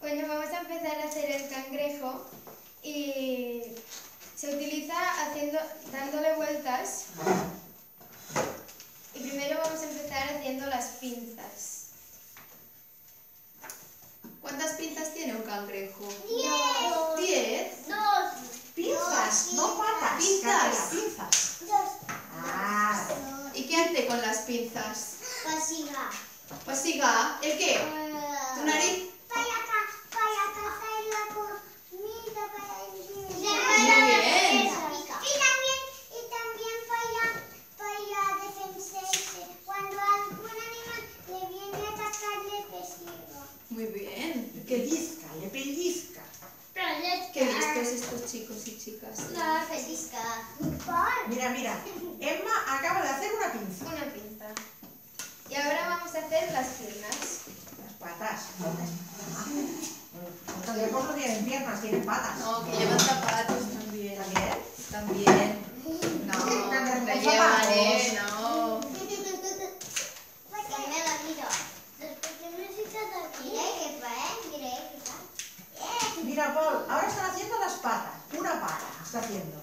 Bueno, vamos a empezar a hacer el cangrejo y se utiliza haciendo, dándole vueltas. Y primero vamos a empezar haciendo las pinzas. ¿Cuántas pinzas tiene un cangrejo? Diez. ¿Diez? Dos. Pinzas, no patas. Pinzas. Pinzas. Dos. Ah, ¿Y qué hace con las pinzas? Pasiga. ¿Pasiga? ¿El qué? ¿Tu nariz? Para acá, para cazar la comida, para el Muy bien. Y también, y también para, para defenderse. Cuando algún animal le viene a atacar, le persigue. Muy bien. Que pellizca, le pellizca. Qué listos estos chicos y chicas. La pellizca. Mira, mira. Emma acaba de hacer una pinza. Una pinza. Y ahora vamos a hacer las piernas. Las patas. Los no tienen piernas, tienen patas. No, que llevan zapatos también. ¿También? También. No, con llevan, zapatos. ¿eh? No. Carmela, mira. Después que me citas aquí. Mira que va, ¿eh? Mira que va. Mira, Paul, ahora están haciendo las patas. Una pata está haciendo.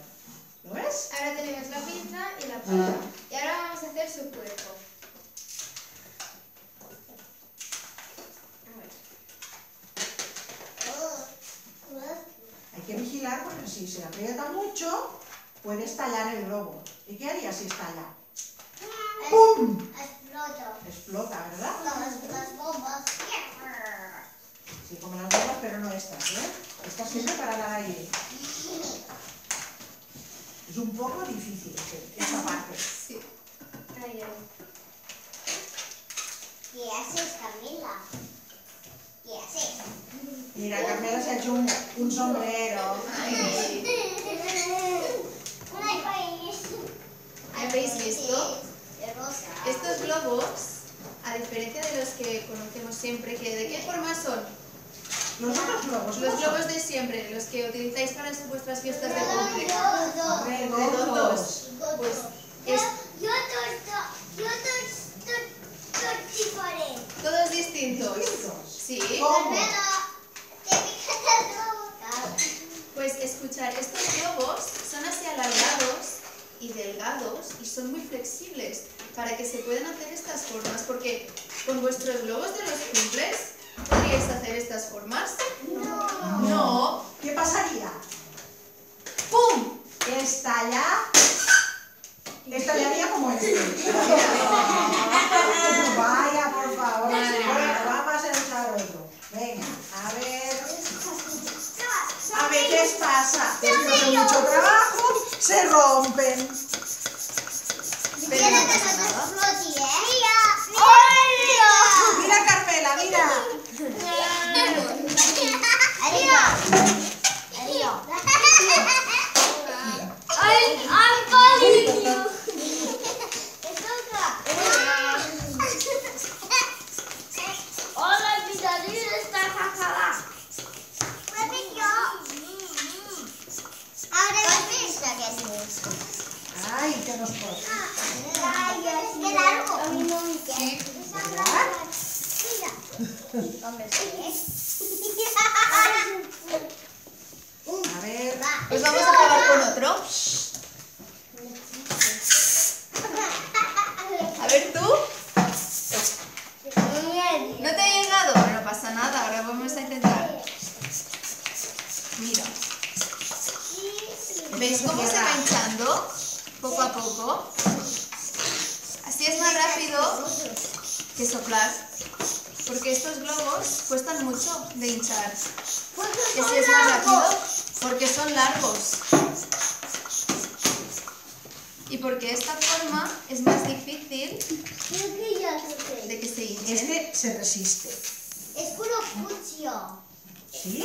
¿Lo ves? Ahora tenemos la pinza y la pata. Y ahora vamos a hacer su cuerpo. A ver. Hay que vigilar porque si se aprieta mucho, puede estallar el globo. ¿Y qué haría si estalla? ¡Pum! Exploto. Explota, ¿verdad? Las, las bombas. Sí, como no estas, ¿eh? Estas sirven para dar aire. Es un poco difícil esta parte. Sí. ¿Qué haces, Camila? ¿Qué haces? Mira, Carmela se ha hecho un, un sombrero. Ay. ¿Habéis visto? Estos globos, a diferencia de los que conocemos siempre, que ¿de qué forma son? Los otros globos, Los ¿cómo globos de siempre, los que utilizáis para vuestras fiestas de cumple. Redondos. Pues Yo, es yo, yo, todos distintos. Sí. Pues escuchar, estos globos son así alargados y delgados y son muy flexibles para que se puedan hacer estas formas, porque con vuestros globos de los cumples podríais hacer estas formas. No. No. ¿Qué pasaría? ¡Pum! Estalla. Estallaría como este. Vaya, por favor. Bueno, vamos a echar otro. Venga, a ver. A veces pasa. Después de mucho trabajo, se rompen. Pero no pasa nada. Mira, Carmela, mira. Hola, pizarrillo está jajada. Ahora pista que es Ay, que nos. Ay, largo. A mí no me Sí. ¿Verdad? Hombre, sí, A ver. Pues vamos a acabar con otro. A ver tú. ¿No te ha llegado? No pasa nada, ahora vamos a intentar. Mira, ¿veis cómo se va hinchando? Poco a poco. Así es más rápido que soplar. Porque estos globos cuestan mucho de hinchar. Y así es más rápido porque son largos. Y porque esta forma es más difícil de que se hinchen. Este se resiste. Es puro pucho. ¿Sí?